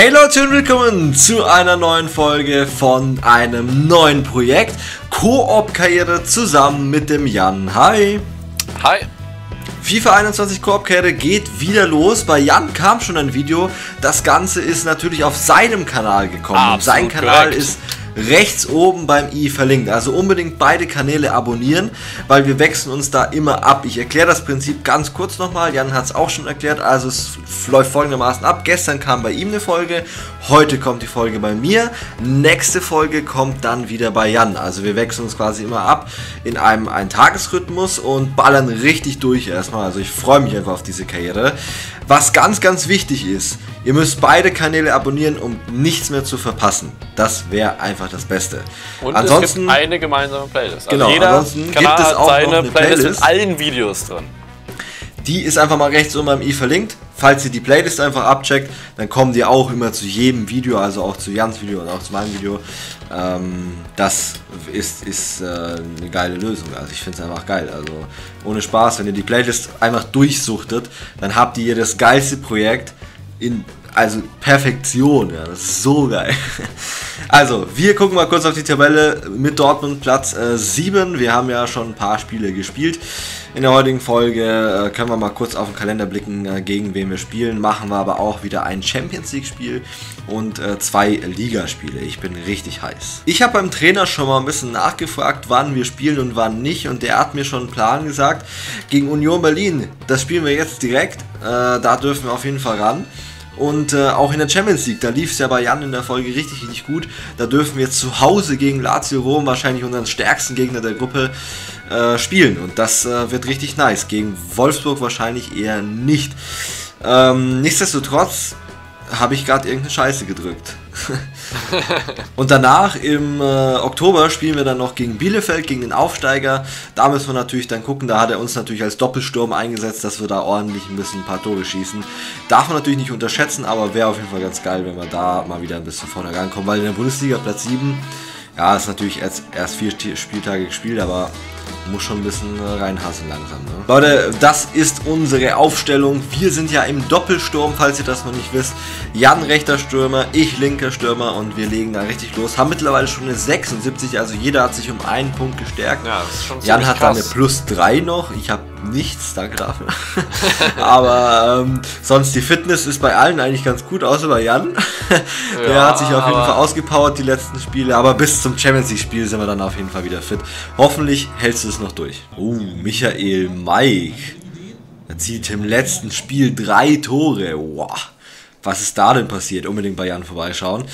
Hey Leute und willkommen zu einer neuen Folge von einem neuen Projekt Koop-Karriere zusammen mit dem Jan. Hi! Hi! FIFA 21 Koop-Karriere geht wieder los. Bei Jan kam schon ein Video. Das Ganze ist natürlich auf seinem Kanal gekommen. Absolut Sein Kanal korrekt. ist rechts oben beim i verlinkt. Also unbedingt beide Kanäle abonnieren, weil wir wechseln uns da immer ab. Ich erkläre das Prinzip ganz kurz nochmal. Jan hat es auch schon erklärt. Also es läuft folgendermaßen ab. Gestern kam bei ihm eine Folge, heute kommt die Folge bei mir. Nächste Folge kommt dann wieder bei Jan. Also wir wechseln uns quasi immer ab in einem einen Tagesrhythmus und ballern richtig durch erstmal. Also ich freue mich einfach auf diese Karriere. Was ganz, ganz wichtig ist, ihr müsst beide Kanäle abonnieren, um nichts mehr zu verpassen. Das wäre einfach das Beste. Und ansonsten, es gibt eine gemeinsame Playlist. Also Genau, jeder ansonsten Kanal gibt es hat auch noch seine eine Playlist, Playlist. mit allen Videos drin. die ist einfach mal rechts oben beim i verlinkt. Falls ihr die Playlist einfach abcheckt, dann kommen die auch immer zu jedem Video, also auch zu Jans Video und auch zu meinem Video. Ähm, das ist, ist äh, eine geile Lösung. Also ich finde es einfach geil. Also ohne Spaß, wenn ihr die Playlist einfach durchsuchtet, dann habt ihr das geilste Projekt in also Perfektion. Ja, das ist so geil. Also, wir gucken mal kurz auf die Tabelle mit Dortmund Platz äh, 7. Wir haben ja schon ein paar Spiele gespielt. In der heutigen Folge äh, können wir mal kurz auf den Kalender blicken, äh, gegen wen wir spielen. Machen wir aber auch wieder ein Champions League Spiel und äh, zwei Ligaspiele. Ich bin richtig heiß. Ich habe beim Trainer schon mal ein bisschen nachgefragt, wann wir spielen und wann nicht. Und der hat mir schon einen Plan gesagt. Gegen Union Berlin, das spielen wir jetzt direkt. Äh, da dürfen wir auf jeden Fall ran. Und äh, auch in der Champions League, da lief es ja bei Jan in der Folge richtig, richtig gut. Da dürfen wir zu Hause gegen Lazio Rom, wahrscheinlich unseren stärksten Gegner der Gruppe, äh, spielen. Und das äh, wird richtig nice. Gegen Wolfsburg wahrscheinlich eher nicht. Ähm, nichtsdestotrotz habe ich gerade irgendeine Scheiße gedrückt. Und danach im äh, Oktober spielen wir dann noch gegen Bielefeld, gegen den Aufsteiger. Da müssen wir natürlich dann gucken. Da hat er uns natürlich als Doppelsturm eingesetzt, dass wir da ordentlich ein bisschen ein paar Tore schießen. Darf man natürlich nicht unterschätzen, aber wäre auf jeden Fall ganz geil, wenn wir da mal wieder ein bisschen vorne rankommen. Weil in der Bundesliga Platz 7, ja, ist natürlich erst, erst vier Spieltage gespielt, aber muss schon ein bisschen äh, reinhassen langsam. Ne? Leute, das ist unsere Aufstellung. Wir sind ja im Doppelsturm, falls ihr das noch nicht wisst. Jan rechter Stürmer, ich linker Stürmer und wir legen da richtig los. Haben mittlerweile schon eine 76, also jeder hat sich um einen Punkt gestärkt. Ja, das ist schon Jan hat da eine plus 3 noch. Ich habe nichts, danke dafür. aber ähm, sonst die Fitness ist bei allen eigentlich ganz gut, außer bei Jan. Der Ja, hat sich auf jeden Fall ausgepowert die letzten Spiele, aber bis zum Champions League Spiel sind wir dann auf jeden Fall wieder fit. Hoffentlich hältst du es noch durch. Oh, Michael Maik erzielt im letzten Spiel drei Tore. Wow. Was ist da denn passiert? Unbedingt bei Jan vorbeischauen.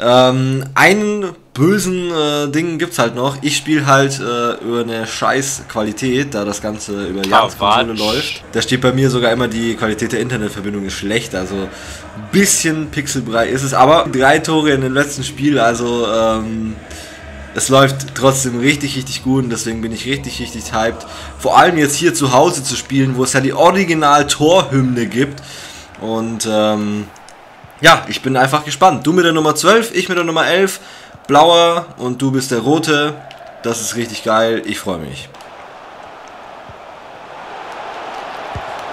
Ähm, einen bösen äh, Ding gibt's halt noch. Ich spiele halt äh, über eine scheiß Qualität, da das Ganze über Jans. Konsole läuft. Da steht bei mir sogar immer, die Qualität der Internetverbindung ist schlecht. Also ein bisschen pixelbrei ist es. Aber drei Tore in dem letzten Spiel, also ähm, es läuft trotzdem richtig, richtig gut und deswegen bin ich richtig, richtig hyped. Vor allem jetzt hier zu Hause zu spielen, wo es ja die Original-Torhymne gibt. Und ähm, ja, ich bin einfach gespannt. Du mit der Nummer 12, ich mit der Nummer 11, blauer und du bist der rote. Das ist richtig geil, ich freue mich.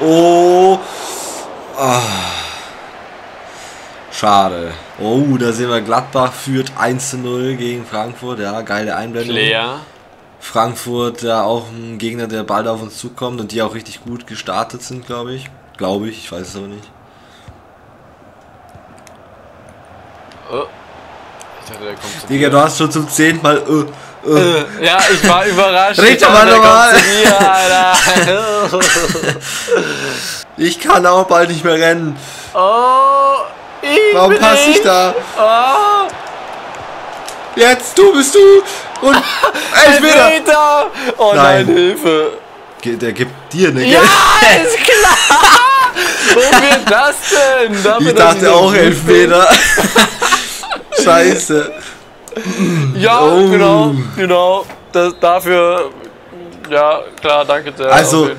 Oh. Ah. Schade. Oh, da sehen wir Gladbach führt 1 zu 0 gegen Frankfurt. Ja, geile Einblendung. Player. Frankfurt ja auch ein Gegner, der bald auf uns zukommt und die auch richtig gut gestartet sind, glaube ich. Glaube ich, ich weiß es aber nicht. Oh. Ich dachte, der kommt zu Digga, du hast schon zum zehnten Mal. Äh. Äh, Ja, ich war überrascht. Red doch mal normal. Ich kann auch bald nicht mehr rennen. Oh, ich Warum passe ich da? Oh, Jetzt, du bist du. Und Elfmeter. Elfmeter. Oh Nein. nein, Hilfe. Ge- Der gibt dir eine Ja, ist klar. Wo wird das denn? Dafür, Ich dachte auch. Elfmeter. Scheiße. Ja, Oh. genau, genau. Das, dafür, ja, klar, danke sehr. Also,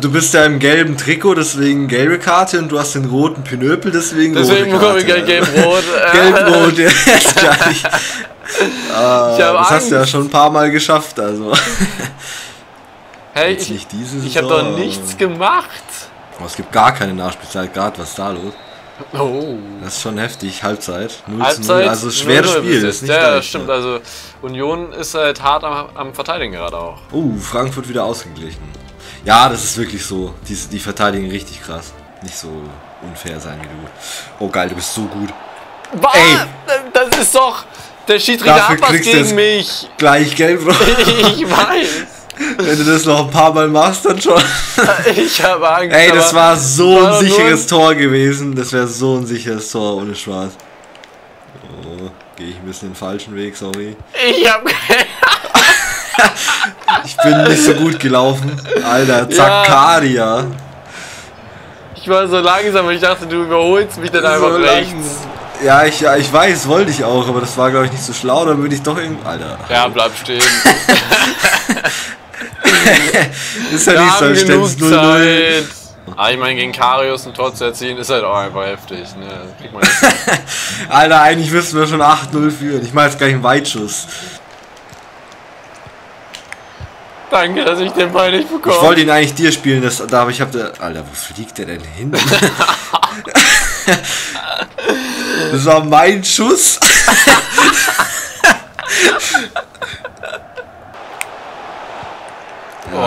du bist ja im gelben Trikot, deswegen gelbe Karte und du hast den roten Pinöpel, deswegen Deswegen rote bekomme ich gelb-rot. Gelb-rot, ja, ist. Ah, Ich hab das hast du ja Angst. schon ein paar Mal geschafft, also. Hey, Jetzt ich, nicht ich habe doch nichts gemacht. Oh, es gibt gar keine Nachspielzeit, gerade was ist da los? Oh. Das ist schon heftig, Halbzeit. 0 Halbzeit, zu 0, also schweres 0-0 Spiel. bis Ist nicht ja, leicht, stimmt. ne? Also Union ist halt hart am, am Verteidigen gerade auch. Uh, Frankfurt wieder ausgeglichen. Ja, das ist wirklich so. Die, die verteidigen richtig krass. Nicht so unfair sein wie du. Oh geil, du bist so gut. Was? Ey. Das ist doch. Der Schiedsrichter hat was gegen mich. Gleich gelb, Bro. Ich weiß. Wenn du das noch ein paar Mal machst, dann schon. Ich habe Angst. Ey, das war so war ein sicheres Tor gewesen. Das wäre so ein sicheres Tor ohne Spaß. Oh, gehe ich ein bisschen den falschen Weg, sorry. Ich habe. Ich bin nicht so gut gelaufen. Alter, Zakaria. Ich war so langsam und ich dachte, du überholst mich dann einfach So rechts. Ja, ich, ja, ich weiß, wollte ich auch, aber das war, glaube ich, nicht so schlau. Dann würde ich doch irgendwie. Alter. Ja, bleib stehen. ist ja nicht so, ständ's 0-0. Zeit. Ah, ich meine, gegen Karius ein Tor zu erzielen ist halt auch einfach heftig. Ne? Kriegt man. Alter, eigentlich müssten wir schon 8-0 führen. Ich mache jetzt gleich einen Weitschuss. Danke, dass ich den Ball nicht bekomme. Ich wollte ihn eigentlich dir spielen, das, da aber ich hab da. Alter, wo fliegt der denn hin? das war mein Schuss.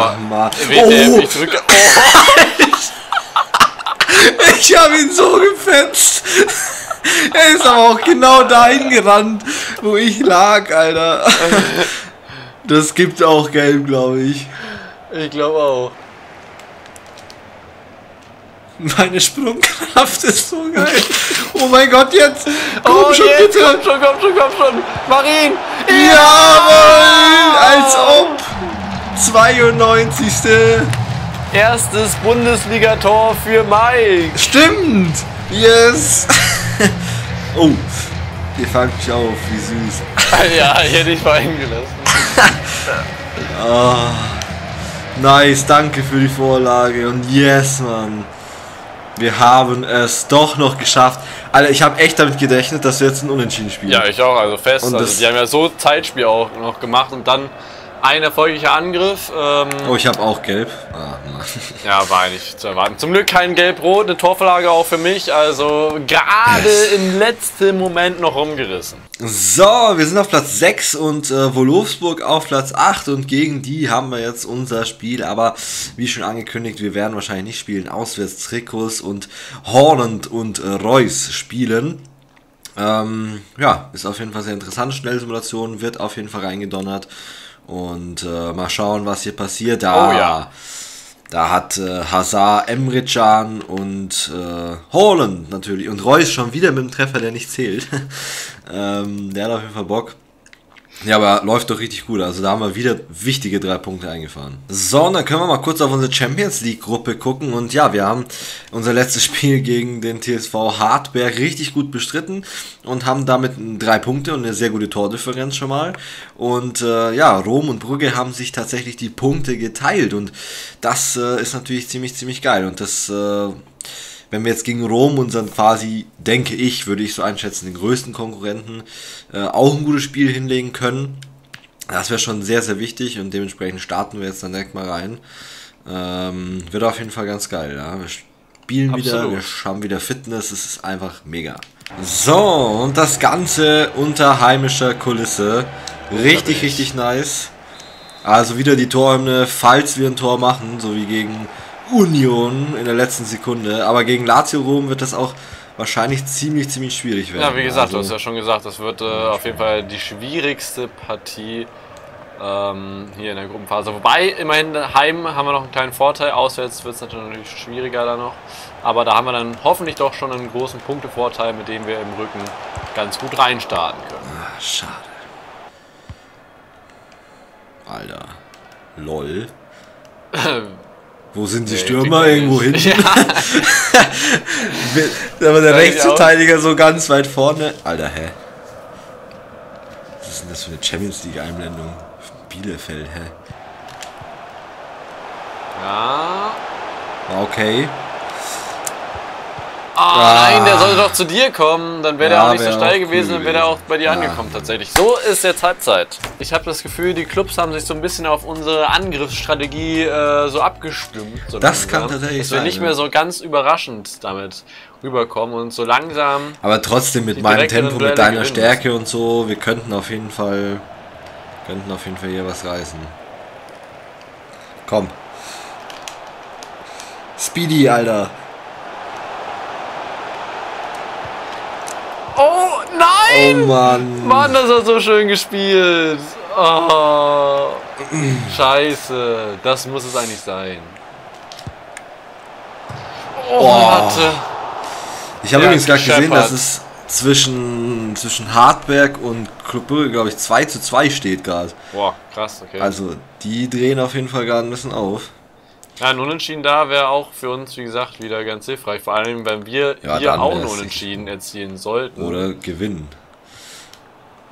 Boah. Mann. WTF, Oh, ich drücke. Oh, ich habe ihn so gefetzt. Er ist aber auch genau dahin gerannt, wo ich lag, Alter. Das gibt auch gelb, glaube ich. ich glaube auch. Meine Sprungkraft ist so geil. Oh mein Gott, jetzt. Komm oh, schon, jetzt, bitte. Komm schon, komm schon, komm schon. Marin! Jawohl! Als ob! 92. Erstes Bundesligator für Mike. Stimmt! Yes! oh, ihr fangt mich auf, wie süß. ja, ich hätte dich fallen gelassen. Nice, danke für die Vorlage und yes, Mann. Wir haben es doch noch geschafft. Alter, ich habe echt damit gerechnet, dass wir jetzt ein Unentschieden spielen. Ja, ich auch, also fest. Und also die haben ja so Zeitspiel auch noch gemacht und dann ein erfolgreicher Angriff. Ähm, Oh, ich habe auch gelb. Ah, Mann. Ja, war nicht zu erwarten. Zum Glück kein Gelb-Rot, eine Torvorlage auch für mich. Also gerade im letzten Moment noch rumgerissen. So, wir sind auf Platz 6 und äh, Wolfsburg auf Platz 8 und gegen die haben wir jetzt unser Spiel. Aber wie schon angekündigt, wir werden wahrscheinlich nicht spielen. Auswärts Trikots und Horland und äh, Reus spielen. Ähm, ja, ist auf jeden Fall sehr interessant. Schnellsimulation wird auf jeden Fall reingedonnert. Und äh, mal schauen, was hier passiert. Da, Oh ja. da hat äh, Hazard, Emre Can und äh, Holland natürlich. Und Reus schon wieder mit dem Treffer, der nicht zählt. ähm, der hat auf jeden Fall Bock. Ja, aber läuft doch richtig gut. Also da haben wir wieder wichtige drei Punkte eingefahren. So, und dann können wir mal kurz auf unsere Champions League Gruppe gucken. Und ja, wir haben unser letztes Spiel gegen den TSV Hartberg richtig gut bestritten und haben damit drei Punkte und eine sehr gute Tordifferenz schon mal. Und äh, ja, Rom und Brügge haben sich tatsächlich die Punkte geteilt. Und das äh, ist natürlich ziemlich, ziemlich geil. Und das... Äh, wenn wir jetzt gegen Rom unseren quasi, denke ich, würde ich so einschätzen, den größten Konkurrenten äh, auch ein gutes Spiel hinlegen können, das wäre schon sehr, sehr wichtig und dementsprechend starten wir jetzt dann direkt mal rein. Ähm, wird auf jeden Fall ganz geil, ja. Wir spielen wieder, Absolut. wir haben wieder Fitness, es ist einfach mega. So, und das Ganze unter heimischer Kulisse. Richtig, richtig nice. Also wieder die Torhymne, falls wir ein Tor machen, so wie gegen Union in der letzten Sekunde. Aber gegen Lazio Rom wird das auch wahrscheinlich ziemlich, ziemlich schwierig werden. Ja, wie gesagt, du also, hast ja schon gesagt, das wird äh, auf jeden Fall die schwierigste Partie ähm, hier in der Gruppenphase. Wobei, immerhin Heim haben wir noch einen kleinen Vorteil, auswärts wird es natürlich schwieriger dann noch. Aber da haben wir dann hoffentlich doch schon einen großen Punktevorteil, mit dem wir im Rücken ganz gut reinstarten können. ah, schade. Alter. Lol. Wo sind die Nee, Stürmer? Irgendwo hin? nicht. Aber der Rechtsverteidiger so ganz weit vorne. Alter, hä? Was ist denn das für eine Champions League Einblendung? Bielefeld, hä? Ja. Okay. Ah, nein, der sollte doch zu dir kommen. Dann wäre Ja, der auch nicht so steil gewesen, dann wäre der auch bei dir Ja. angekommen tatsächlich. So ist jetzt Halbzeit. Ich habe das Gefühl, die Clubs haben sich so ein bisschen auf unsere Angriffsstrategie äh, so abgestimmt. So Das langsam. kann tatsächlich Dass wir sein, nicht ja. mehr so ganz überraschend damit rüberkommen und so langsam. Aber trotzdem mit meinem Tempo, mit deiner gewinnen. Stärke und so, wir könnten auf jeden Fall, könnten auf jeden Fall hier was reißen. Komm. Speedy, Alter. Oh Oh nein! Mann. Mann, das hat so schön gespielt. Oh, scheiße, das muss es eigentlich sein. Oh, Oh. warte. Ich habe Ja, übrigens gerade gesehen, dass es zwischen, zwischen Hartberg und Club Brügge, glaube ich, 2 zu 2 steht gerade. Boah, krass, okay. Also, die drehen auf jeden Fall gerade ein bisschen auf. Ja, ein Unentschieden da wäre auch für uns, wie gesagt, wieder ganz hilfreich. Vor allem, wenn wir Ja, hier auch ein Unentschieden erzielen sollten. Oder gewinnen.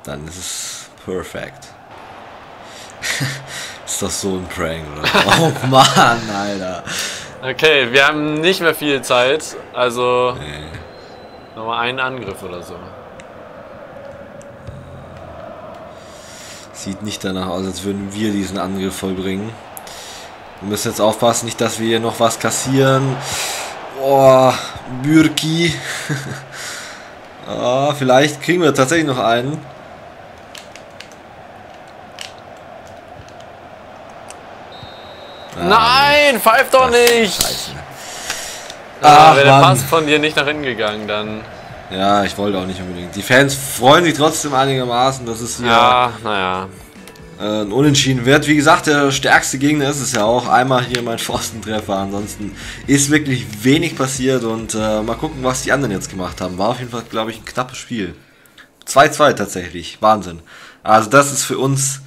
Dann ist es perfekt. ist doch so ein Prank, oder? Oh Mann, Alter. Okay, wir haben nicht mehr viel Zeit, also Nee. nochmal einen Angriff oder so. Sieht nicht danach aus, als würden wir diesen Angriff vollbringen. Wir müssen jetzt aufpassen, nicht, dass wir hier noch was kassieren. Oh, Bürki. ah, vielleicht kriegen wir tatsächlich noch einen. Nein, pfeif doch nicht! Scheiße. Ah, wäre der. Pass von dir nicht nach innen gegangen, dann. Ja, ich wollte auch nicht unbedingt. Die Fans freuen sich trotzdem einigermaßen, dass es hier Ja, naja. Äh, ein Unentschieden wird. Wie gesagt, der stärkste Gegner ist es ja auch. Einmal hier mein Pfostentreffer. Ansonsten ist wirklich wenig passiert und äh, mal gucken, was die anderen jetzt gemacht haben. War auf jeden Fall, glaube ich, ein knappes Spiel. 2-2 tatsächlich. Wahnsinn. Also das ist für uns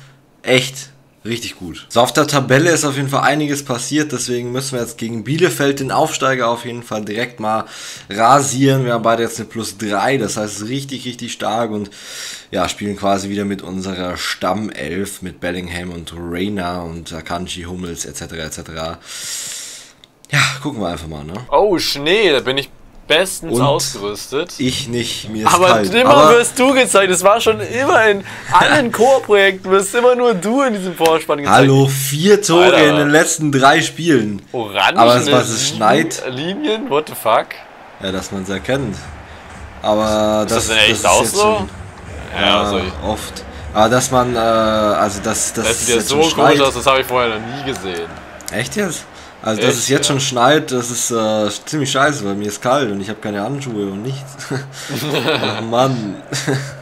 echt richtig gut. So, auf der Tabelle ist auf jeden Fall einiges passiert, deswegen müssen wir jetzt gegen Bielefeld den Aufsteiger auf jeden Fall direkt mal rasieren. Wir haben beide jetzt eine Plus 3, das heißt richtig, richtig stark und ja, spielen quasi wieder mit unserer Stammelf mit Bellingham und Reina und Akanji, Hummels etc. etc. Ja, gucken wir einfach mal, ne? Oh, Schnee, da bin ich bestens Und ausgerüstet. Ich nicht, mir ist Aber kalt. immer Aber wirst du gezeigt. Es war schon immer in allen Chorprojekten, wirst immer nur du in diesem Vorspann gezeigt. hallo, vier Tore Alter. in den letzten drei Spielen. Orange Aber es- was es schneit. Linien, what the fuck? Ja, dass man es erkennt. Aber Ist das, denn das echt ist auch so? Ja, also, oft. Aber dass man, äh, also dass das, das sieht ja so komisch aus, das habe ich vorher noch nie gesehen. Echt jetzt? Also dass Echt, es jetzt ja. schon schneit, das ist äh, ziemlich scheiße, weil mir ist kalt und ich habe keine Handschuhe und nichts. oh Mann.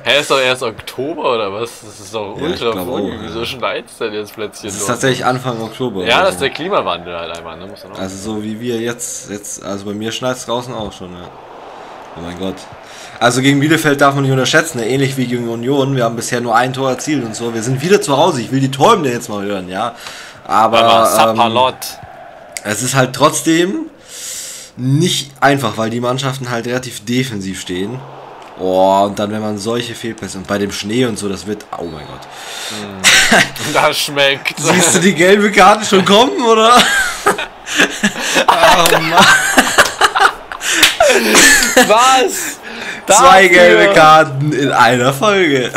Hä, ist doch erst Oktober oder was? Das ist doch Ja, ultra früh. auch, Wieso ja. schneit es denn jetzt plötzlich? Es ist tatsächlich Anfang Oktober. Ja, das ist so. der Klimawandel halt einfach, ne? Also so wie wir jetzt, jetzt, also bei mir schneit es draußen auch schon, ja. Oh mein Gott. Also gegen Bielefeld darf man nicht unterschätzen, ne? ähnlich wie gegen Union. Wir haben bisher nur ein Tor erzielt und so. Wir sind wieder zu Hause. Ich will die Träume jetzt mal hören, ja. Aber Aber ähm. Es ist halt trotzdem nicht einfach, weil die Mannschaften halt relativ defensiv stehen. Oh, und dann, wenn man solche Fehlpässe und bei dem Schnee und so, das wird, oh mein Gott. Das schmeckt. Siehst du die gelbe Karte schon kommen, oder? oh Mann. Was? Zwei Dafür- gelbe Karten in einer Folge.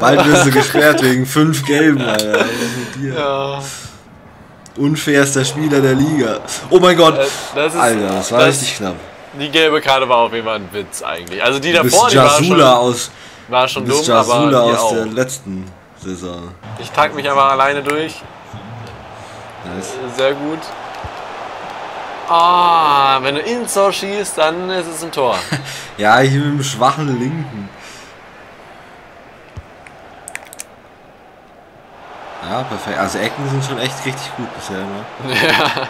Bald wirst du gesperrt wegen fünf gelben, Alter. Was ist mit dir? Ja, Unfairster Spieler der Liga. Oh mein Gott. äh, das ist, Alter, das war das- richtig knapp. Die gelbe Karte war auf jeden Fall ein Witz eigentlich. Also die davor, die war Jasula schon, aus, war schon dumm, aber Jasula die aus auch. der letzten Saison. Ich tag mich einfach alleine durch. Nice. Sehr gut. Ah, wenn du ins Tor schießt, dann ist es ein Tor. Ja, ich mit dem schwachen Linken. Ja, perfekt. Also Ecken sind schon echt richtig gut bisher, ne? ja.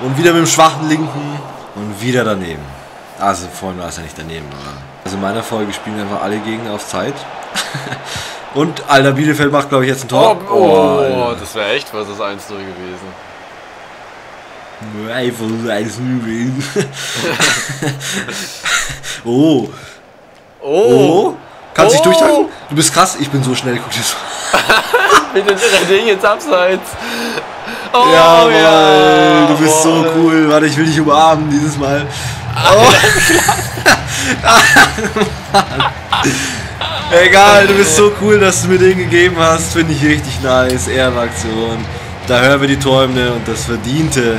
Und wieder mit dem schwachen Linken und wieder daneben. Also vorhin war es ja nicht daneben, aber. Also in meiner Folge spielen einfach alle Gegner auf Zeit. und Alter Bielefeld macht glaube ich jetzt ein Oh, Tor. oh, Alter. das wäre echt was das 1-0 gewesen. Einfach als Übel. oh. Oh, Oh. Kannst dich Oh. durchtanken? Du bist krass, ich bin so schnell, guck dir das bitte rette ich jetzt abseits. Oh, Ja, Mann, du bist so Mann. cool. Warte, ich will dich umarmen dieses Mal. Oh. Egal, du bist so cool, dass du mir den gegeben hast. Finde ich richtig nice. Ehrenaktion. Da hören wir die Träume und das verdiente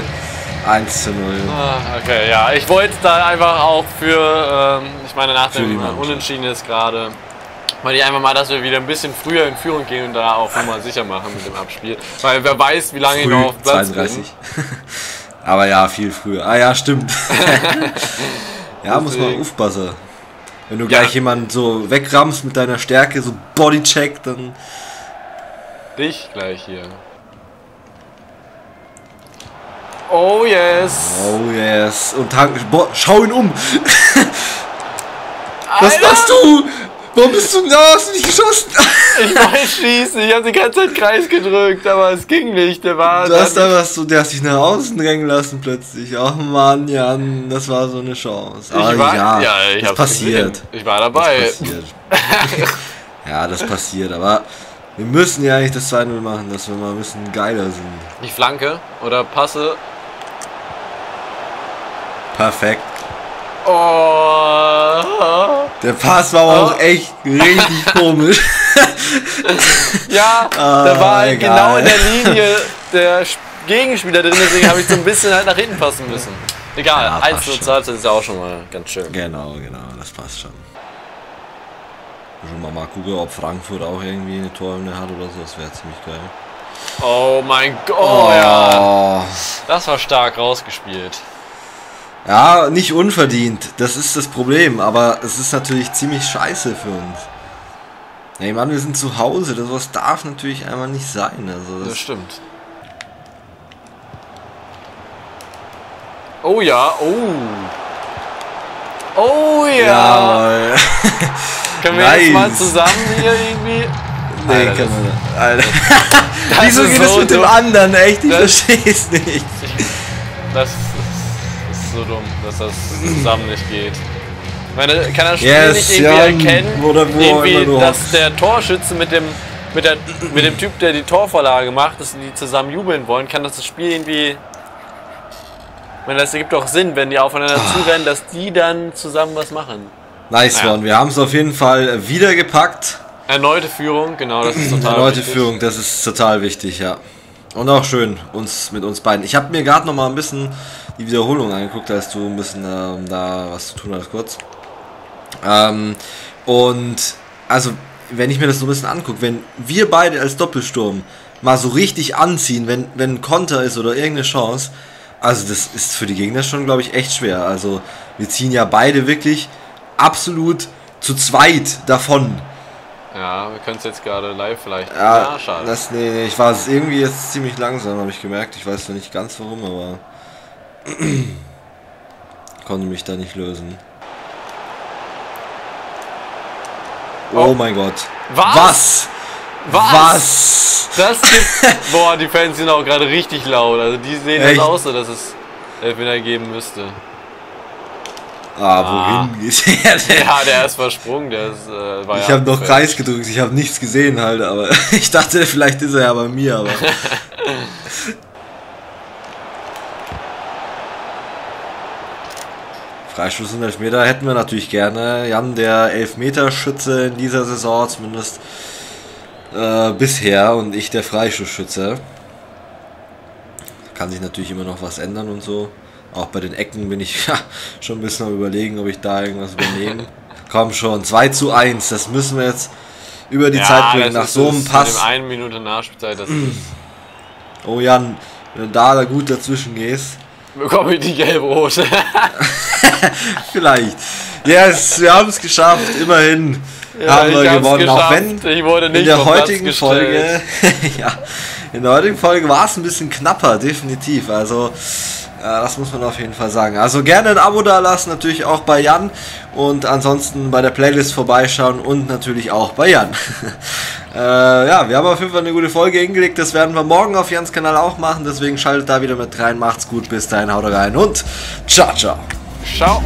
1 zu 0. Ah, Okay, ja, ich wollte da einfach auch für, ähm, ich meine nach Für dem. Unentschieden ist gerade, wollte ich einfach mal, dass wir wieder ein bisschen früher in Führung gehen und da auch nochmal sicher machen mit dem Abspiel. Weil wer weiß, wie lange ich noch auf Früh, Platz 32. Aber ja, viel früher. Ah ja, stimmt. ja, muss man aufpassen. Wenn du Ja. gleich jemanden so wegrammst mit deiner Stärke, so Bodycheck, dann. bin. Dich gleich hier. Oh yes! Oh yes. Und Tank, boah, schau ihn um. Was machst du? Warum bist du da? Hast du nicht geschossen? Ich wollte schießen, ich habe die ganze Zeit Kreis gedrückt, aber es ging nicht. Der war. Du hast einfach so, der hat sich nach außen drängen lassen plötzlich. Ach Mann, Jan, das war so eine Chance. Aber ich war, ja, ja, ich das passiert. gesehen. Ich war dabei. Das passiert. ja, das passiert, aber wir müssen ja eigentlich das 2-0 machen, dass wir mal ein bisschen geiler sind. Die Flanke oder Passe. Perfekt. Oh. Der Pass war Oh. auch echt richtig komisch. Ja, Ah, da war halt egal. genau in der Linie der Gegenspieler drin, deswegen habe ich so ein bisschen halt nach hinten passen müssen. Egal, Ja, 1 passt zu schon. 2 das ist ja auch schon mal ganz schön. genau, genau, das passt schon. Schon mal mal gucken, ob Frankfurt auch irgendwie eine Torhymne hat oder so, das wäre ziemlich geil. Oh mein Gott, oh ja, Oh. das war stark rausgespielt. Ja, nicht unverdient, das ist das Problem, aber es ist natürlich ziemlich scheiße für uns. Ey Mann, wir sind zu Hause, das was darf natürlich einmal nicht sein. Also Das das, stimmt. Oh ja, oh. Oh ja. Jawohl. Können wir jetzt mal nice. zusammen hier irgendwie. nee, Alter, kann das- man Alter. Das Wieso ist geht es so mit dem dumm. anderen? Echt, ich Das- verstehe es nicht. Das ist, so dumm, dass das zusammen nicht geht. Ich meine, kann das Spiel Yes, nicht irgendwie ja, erkennen, wo irgendwie, dass der Torschütze mit dem, mit, der, mit dem Typ, der die Torvorlage macht, dass die zusammen jubeln wollen, kann das das Spiel irgendwie... Ich meine, das ergibt doch Sinn, wenn die aufeinander Ah. zurennen, dass die dann zusammen was machen. Nice Ja. one, wir haben es auf jeden Fall wieder gepackt. Erneute Führung, genau, das ist total Erneute wichtig. Führung, das ist total wichtig, ja. Und auch schön, uns mit uns beiden. Ich habe mir gerade noch mal ein bisschen die Wiederholung angeguckt, als du ein bisschen ähm, da was zu tun hattest kurz. Ähm, und also, wenn ich mir das so ein bisschen angucke, wenn wir beide als Doppelsturm mal so richtig anziehen, wenn, wenn ein Konter ist oder irgendeine Chance, also das ist für die Gegner schon, glaube ich, echt schwer. Also wir ziehen ja beide wirklich absolut zu zweit davon. Ja, wir können es jetzt gerade live vielleicht. Ja, schade. Das, nee, nee, ich war es irgendwie jetzt ziemlich langsam, habe ich gemerkt. Ich weiß noch nicht ganz warum, aber konnte mich da nicht lösen. Oh, Oh. mein Gott. Was? Was? Was? Das gibt. Boah, die Fans sind auch gerade richtig laut. Also die sehen Echt? das aus, so dass es Elfmeter geben müsste. Ah, Ah. wohin geht der denn? Ja, der ist versprungen, der ist, äh, war Ich ja habe noch. Kreis gedrückt, ich habe nichts gesehen halt, aber ich dachte, vielleicht ist er ja bei mir, aber. Freistoß und Elfmeter hätten wir natürlich gerne. Jan, der Elfmeterschütze in dieser Saison, zumindest äh, bisher, und ich der Freistoßschütze. Kann sich natürlich immer noch was ändern und so. Auch bei den Ecken bin ich ja, schon ein bisschen am überlegen, ob ich da irgendwas übernehme. Komm schon, 2 zu 1, das müssen wir jetzt über die ja, Zeit bringen. Nach so einem Pass. Mit dem einen Minute Nachspielzeit, das ist, Oh Jan, wenn du da gut dazwischen gehst. Bekomme ich die gelb-rote. Vielleicht. Yes, wir haben es geschafft, immerhin haben ich wir gewonnen. Auch wenn ich wurde nicht in der heutigen. Folge, ja, in der heutigen Folge war es ein bisschen knapper, definitiv. Also äh, das muss man auf jeden Fall sagen. Also gerne ein Abo da lassen, natürlich auch bei Jan und ansonsten bei der Playlist vorbeischauen und natürlich auch bei Jan. äh, ja, wir haben auf jeden Fall eine gute Folge hingelegt. Das werden wir morgen auf Jans Kanal auch machen. Deswegen schaltet da wieder mit rein. Macht's gut, bis dahin, haut rein und ciao, ciao. Ciao.